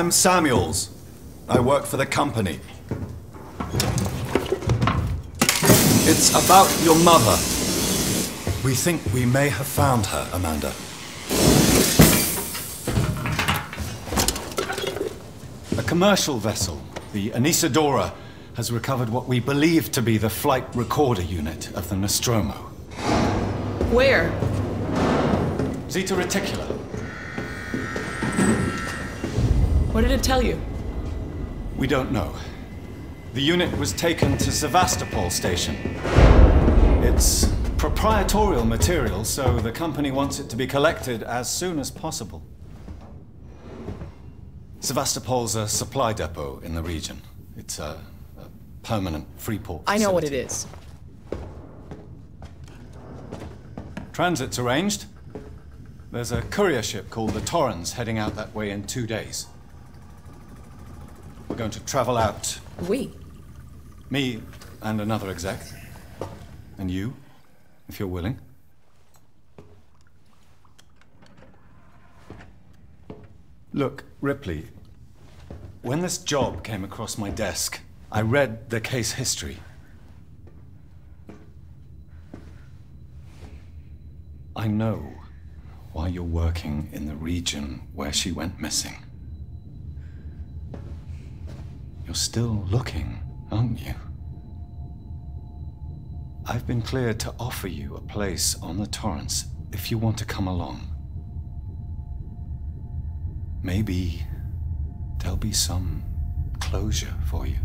I'm Samuels. I work for the company. It's about your mother. We think we may have found her, Amanda. A commercial vessel, the Anesidora, has recovered what we believe to be the flight recorder unit of the Nostromo. Where? Zeta Reticuli. What did it tell you? We don't know. The unit was taken to Sevastopol station. It's proprietorial material, so the company wants it to be collected as soon as possible. Sevastopol's a supply depot in the region. It's a, a permanent free port. I know what it is. Transit's arranged. There's a courier ship called the Torrens heading out that way in two days. We're going to travel out We? Me and another exec. And you, if you're willing. Look, Ripley, when this job came across my desk, I read the case history. I know why you're working in the region where she went missing. You're still looking, aren't you? I've been cleared to offer you a place on the Torrens if you want to come along. Maybe there'll be some closure for you.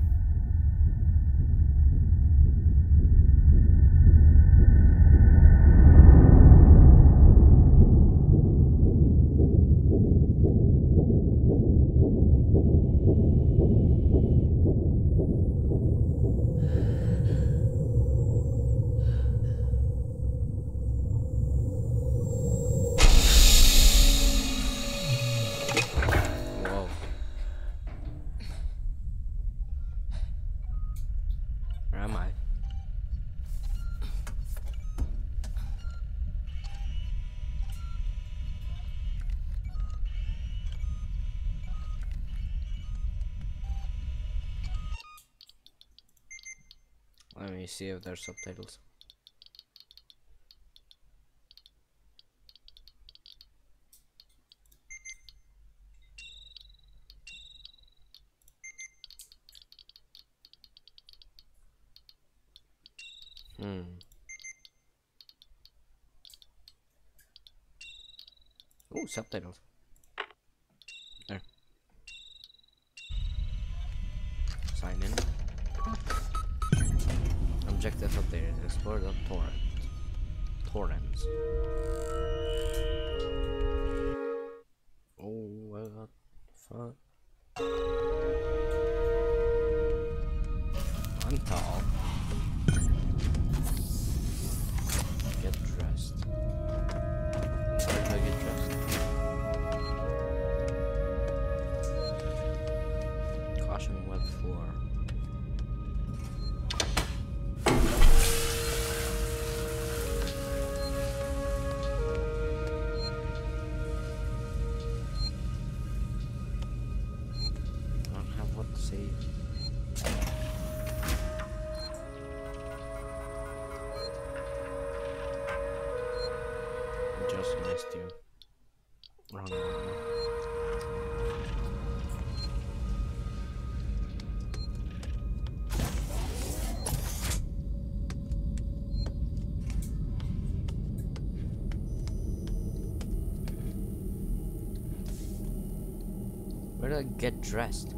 See if there's subtitles. Hmm. Oh, subtitles. Torrens. just missed you. Wrong Where do I get dressed?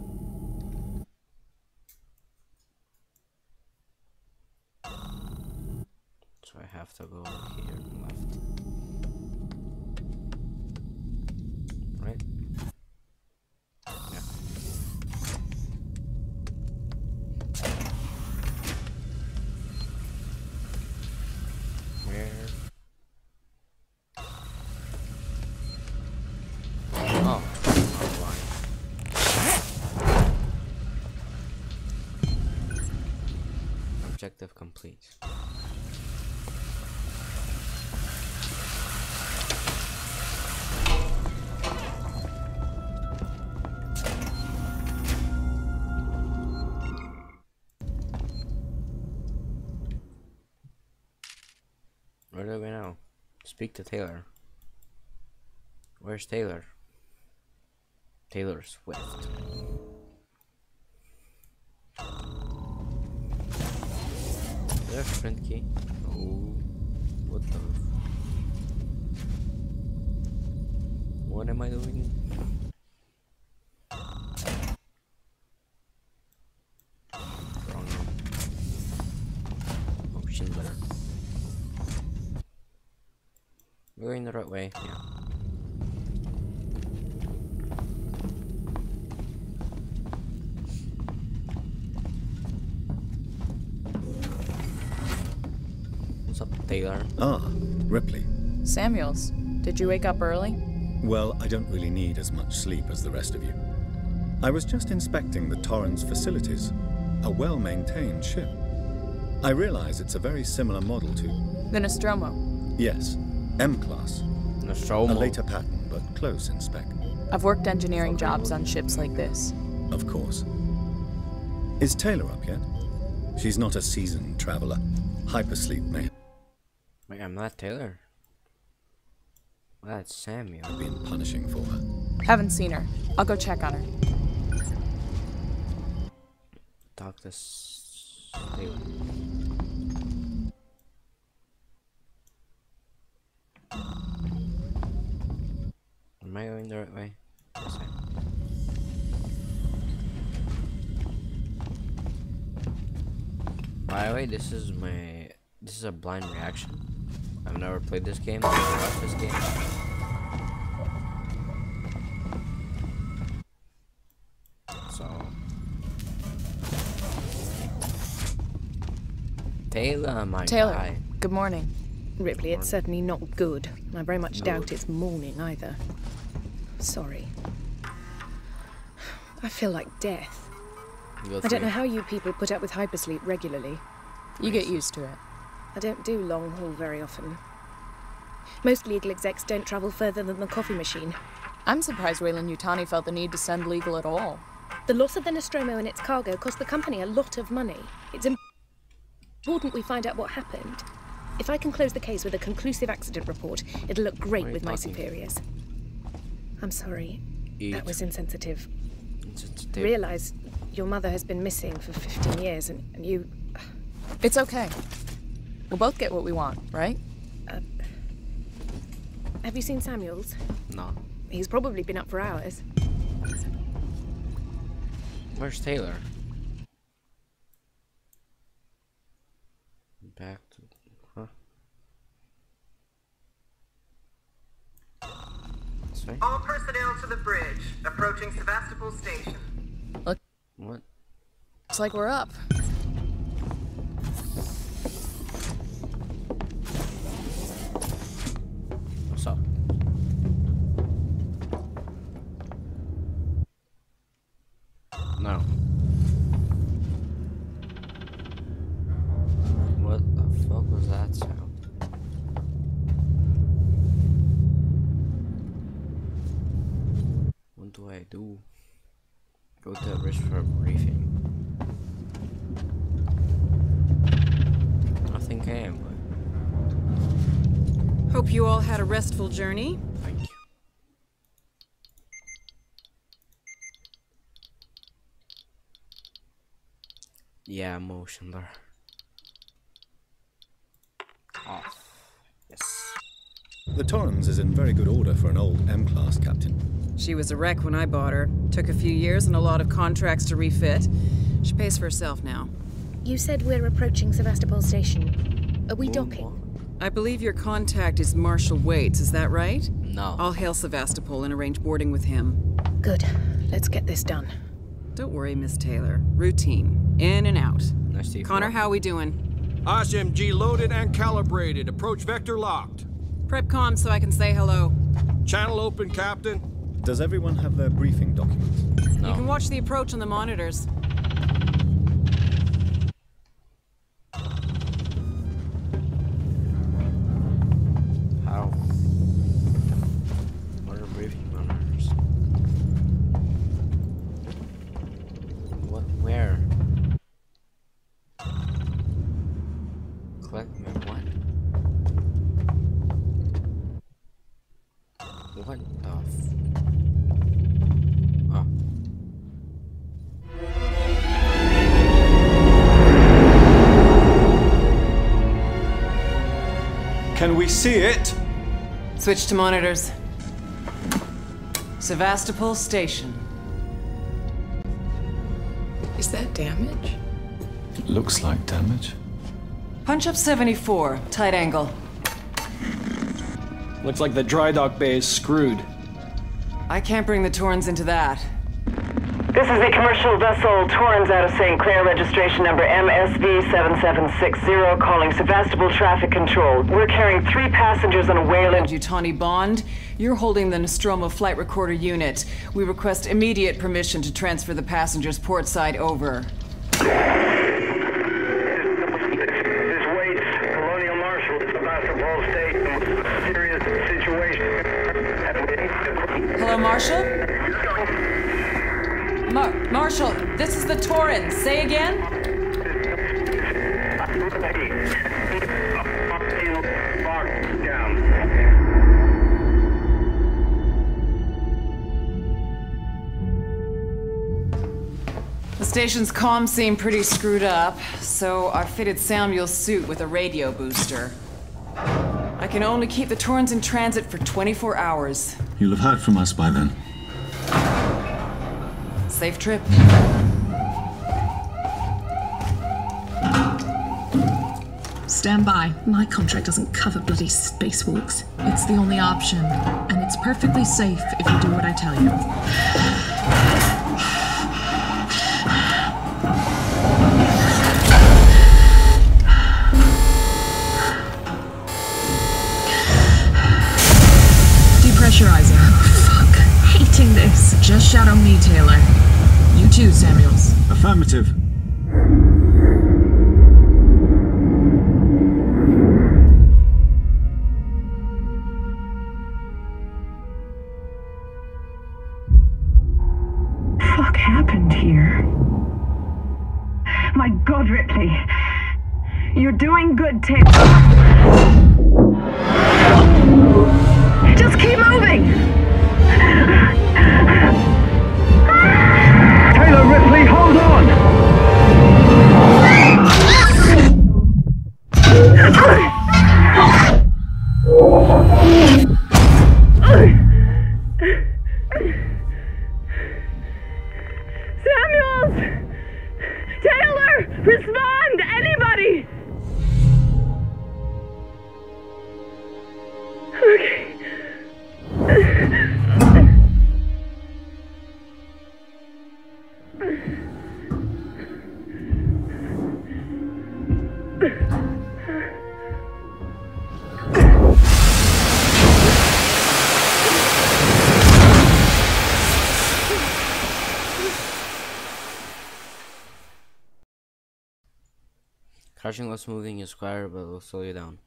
Speak to Taylor. Where's Taylor? Taylor Swift. Is there a sprint key? Oh, what the? What am I doing? Going the right way. Yeah. What's up, Taylor? Ah, Ripley. Samuels, did you wake up early? Well, I don't really need as much sleep as the rest of you. I was just inspecting the Torrens facilities. A well maintained ship. I realize it's a very similar model to. The Nostromo. Yes, M Class. Nostromo. A later pattern, but close in spec. I've worked engineering jobs on ships like this. Of course. Is Taylor up yet? She's not a seasoned traveler. Hypersleep may have Wait, I'm not Taylor. That's Samuel. I've been punishing for her. Haven't seen her. I'll go check on her. Talk to S- Taylor. Am I going the right way? Yes, By the way, this is my this is a blind reaction. I've never played this game. I've never watched this game. So Taylor, my Taylor, guy. good morning. Ripley, it's certainly not good. I very much No. doubt it's morning either. Sorry. I feel like death. I don't know how you people put up with hypersleep regularly. You get used to it. I don't do long haul very often. Most legal execs don't travel further than the coffee machine. I'm surprised Weyland Yutani felt the need to send legal at all. The loss of the Nostromo and its cargo cost the company a lot of money. It's important we find out what happened. If I can close the case with a conclusive accident report, it'll look great What are you with my superiors. I'm sorry. Eat. That was insensitive. It's Realize your mother has been missing for 15 years and, and you. It's okay. We'll both get what we want, right? Uh, have you seen Samuels? No. He's probably been up for hours. Where's Taylor? Back to huh? This? All personnel to the bridge, approaching Sevastopol Station. Look. What? Looks like we're up. Restful journey. thank you. Yeah, motion blur. Off. Yes. The Torrens is in very good order for an old M class captain. She was a wreck when I bought her. Took a few years and a lot of contracts to refit. She pays for herself now. You said we're approaching Sevastopol Station. Are we docking? I believe your contact is Marshal Waits, is that right? No. I'll hail Sevastopol and arrange boarding with him. Good. Let's get this done. Don't worry, Miss Taylor. Routine. In and out. Nice to Connor, how are we doing? SMG loaded and calibrated. Approach vector locked. Prep com so I can say hello. Channel open, Captain. Does everyone have their briefing documents? You can watch the approach on the monitors. Can we see it? Switch to monitors. Sevastopol Station. Is that damage? It looks like damage. Punch up 74, tight angle. Looks like the dry dock bay is screwed. I can't bring the Torrens into that. This is the commercial vessel Torrens out of St. Clair, registration number MSV7760, calling Sevastopol Traffic Control. We're carrying three passengers on a Weyland. Yutani Bond, you're holding the Nostromo flight recorder unit. We request immediate permission to transfer the passengers port side over. This Waits, Colonial Marshal, Sevastopol State, serious situation. Hello, Marshall? Mar- Marshall, this is the Torrens. Say again? The station's comms seem pretty screwed up, so I fitted Samuel's suit with a radio booster. I can only keep the Torrens in transit for 24 hours. You'll have heard from us by then. Safe trip. Stand by. My contract doesn't cover bloody spacewalks. It's the only option, and it's perfectly safe if you do what I tell you. Me, Taylor. You too, Samuels. Affirmative. fuck happened here? My god, Ripley. You're doing good, Taylor. Just keep moving! Crouching less moving is quicker, but it will slow you down.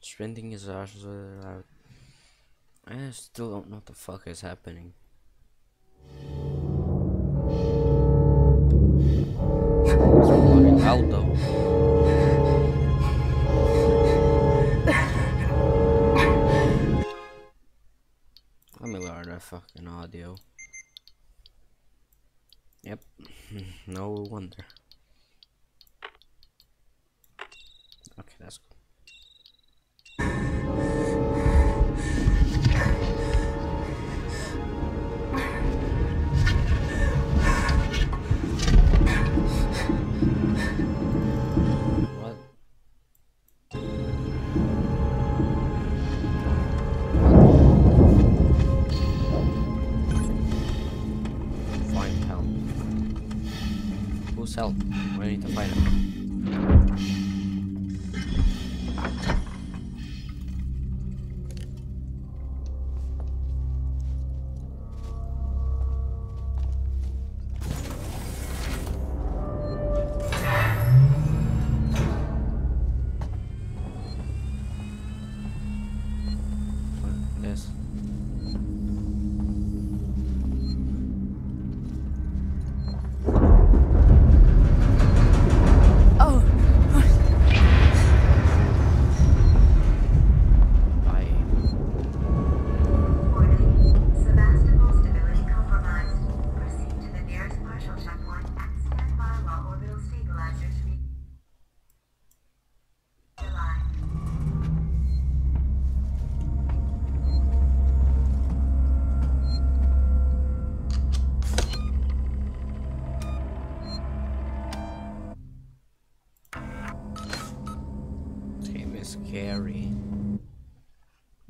Sprinting is also loud. I still don't know what the fuck is happening. Though. Let me lower that fucking audio. Yep, no wonder. That's cool.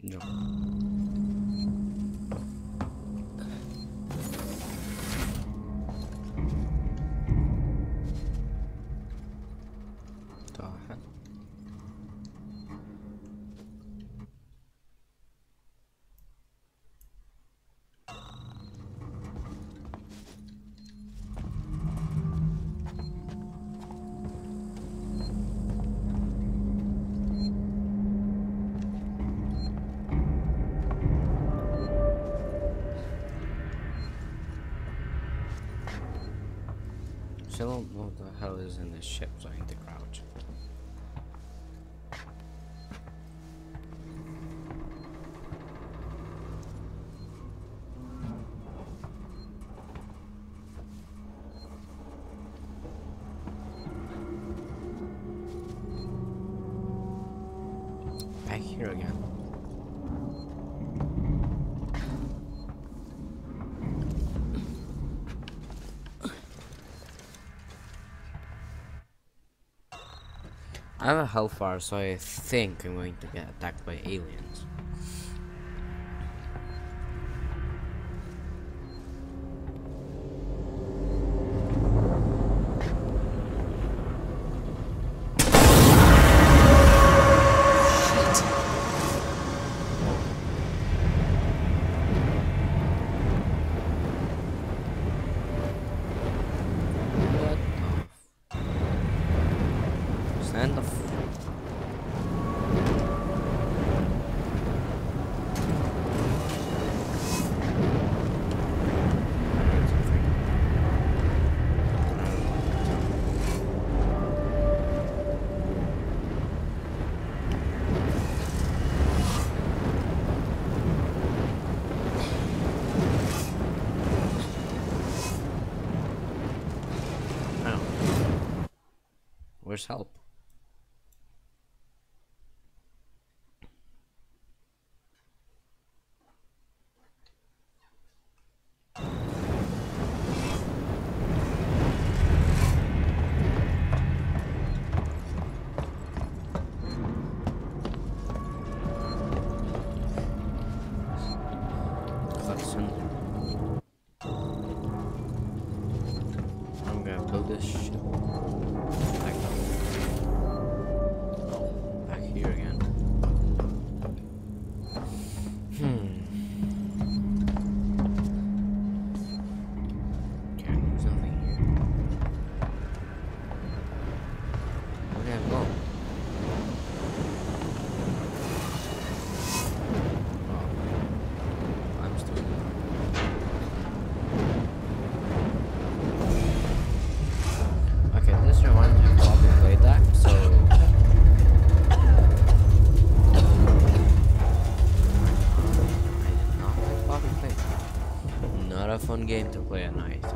No. So what the hell is in this ship so I think I'm a Hellfire, so I think I'm going to get attacked by aliens. help. game to play at night.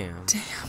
Damn. Damn.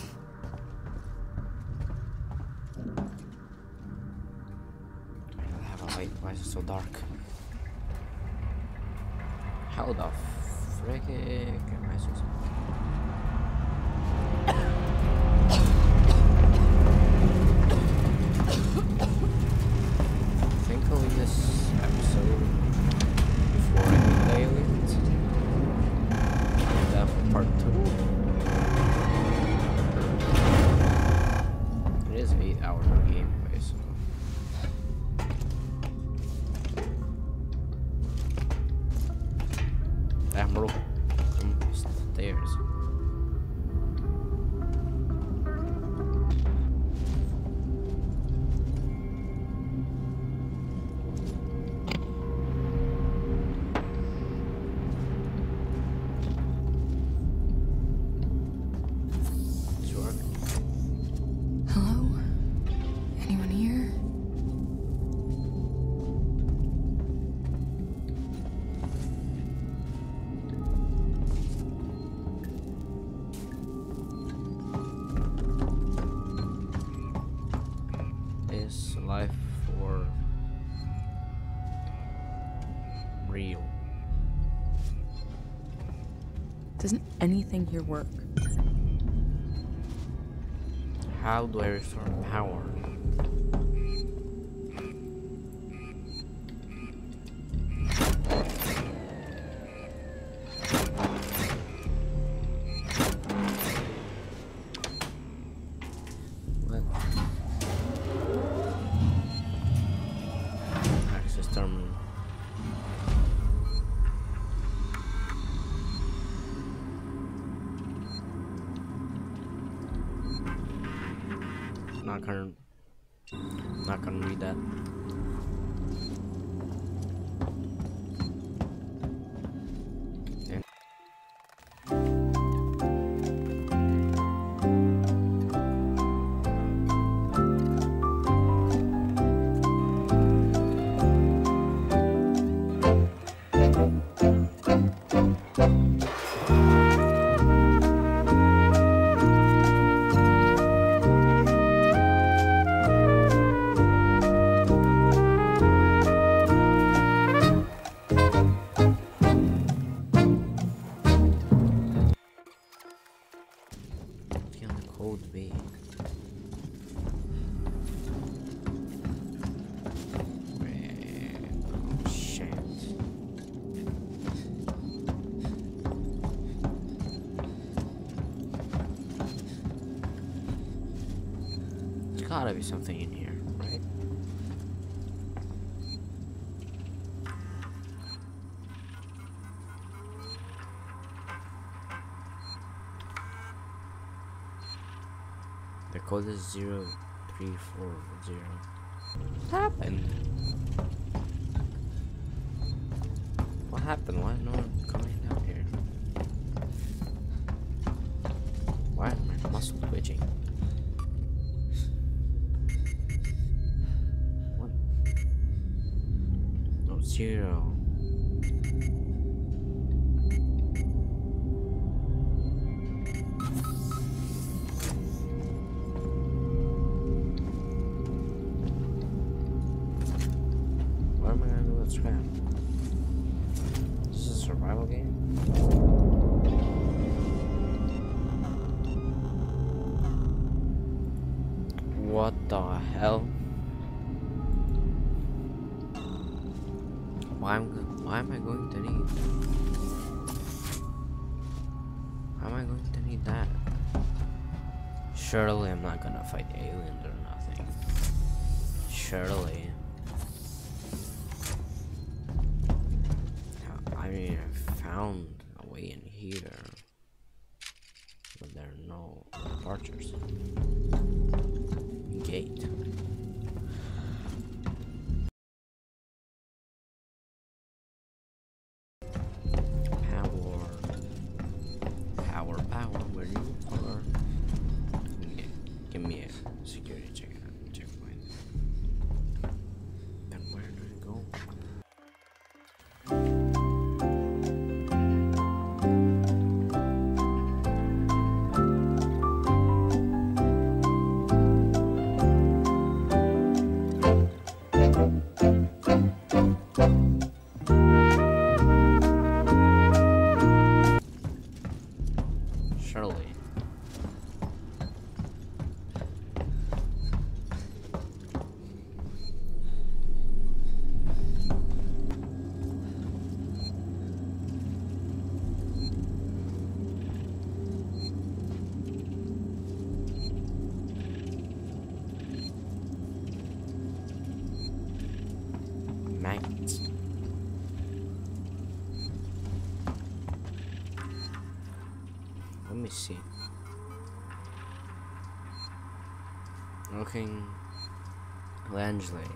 anything your work. How do I restore power? not gonna not gonna read that. gotta be something in here, right? The code is 0340. What happened? What happened? Why No one What the hell? Why am why am I going to need? Why am I going to need that? Surely I'm not gonna fight aliens or nothing. Surely. I mean, I found a way in here.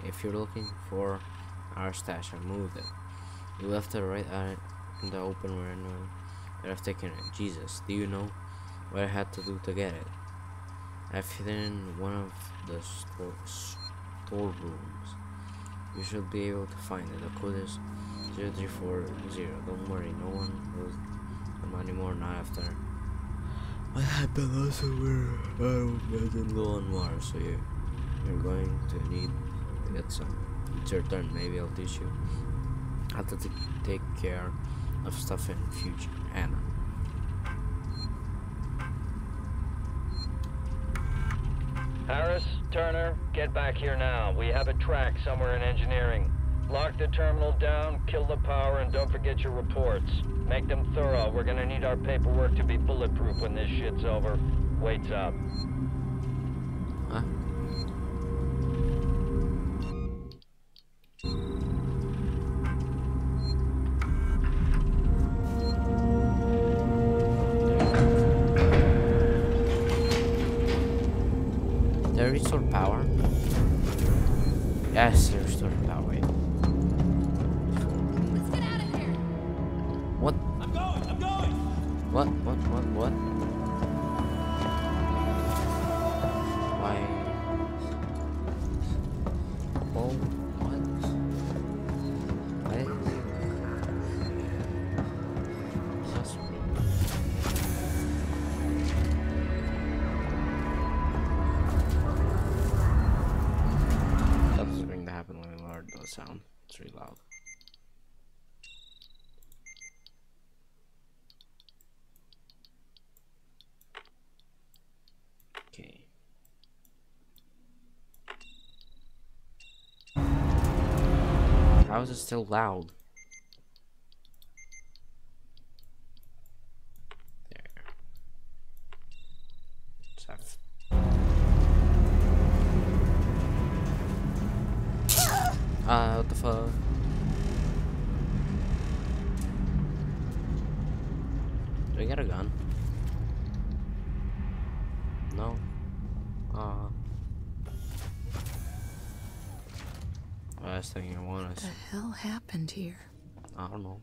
If you're looking for our stash, I moved it. You left it right at in the open where anyone could have taken it. Jesus, do you know what I had to do to get it? I've hidden in one of the store, storerooms. You should be able to find it. The code is 0340. Don't worry, no one will come anymore now after. What happened also where I go on water, so you, you're going to need It's your turn, maybe I'll teach you how to take care of stuff in the future. Anna. Harris, Turner, get back here now. We have a track somewhere in engineering. Lock the terminal down, kill the power, and don't forget your reports. Make them thorough. We're gonna need our paperwork to be bulletproof when this shit's over. Waits up. What? I'm going. I'm going. What? What? What? What? Still loud? Ah, what the fuck? Do I get a gun? No. Ah. Last thing I want What the hell happened here? I don't know.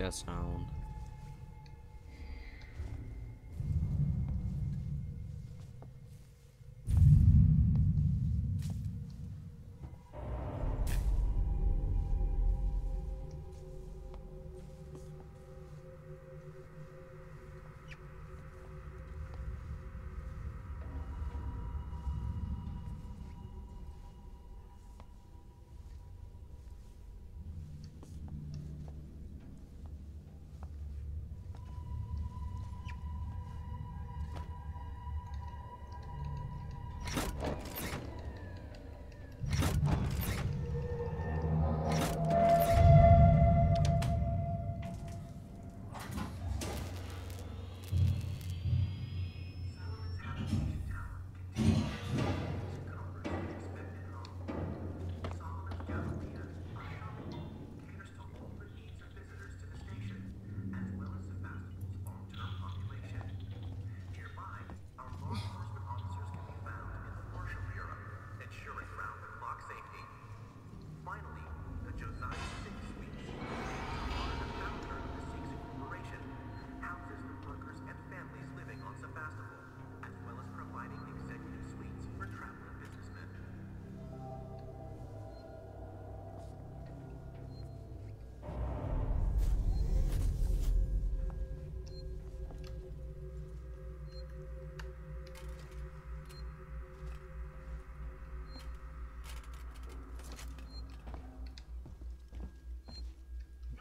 That sound.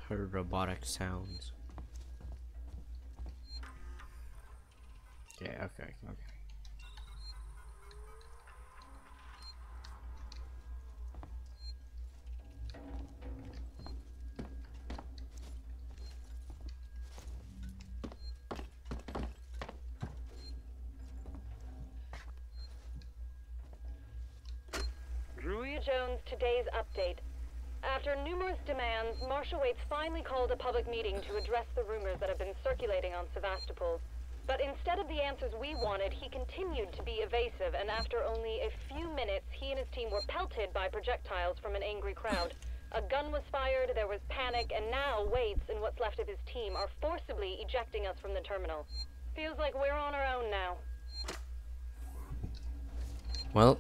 Heard robotic sounds. Okay, okay, okay. Marshal Waits finally called a public meeting to address the rumors that have been circulating on Sevastopol. But instead of the answers we wanted, he continued to be evasive, and after only a few minutes, he and his team were pelted by projectiles from an angry crowd. A gun was fired, there was panic, and now Waits and what's left of his team are forcibly ejecting us from the terminal. Feels like we're on our own now. Well,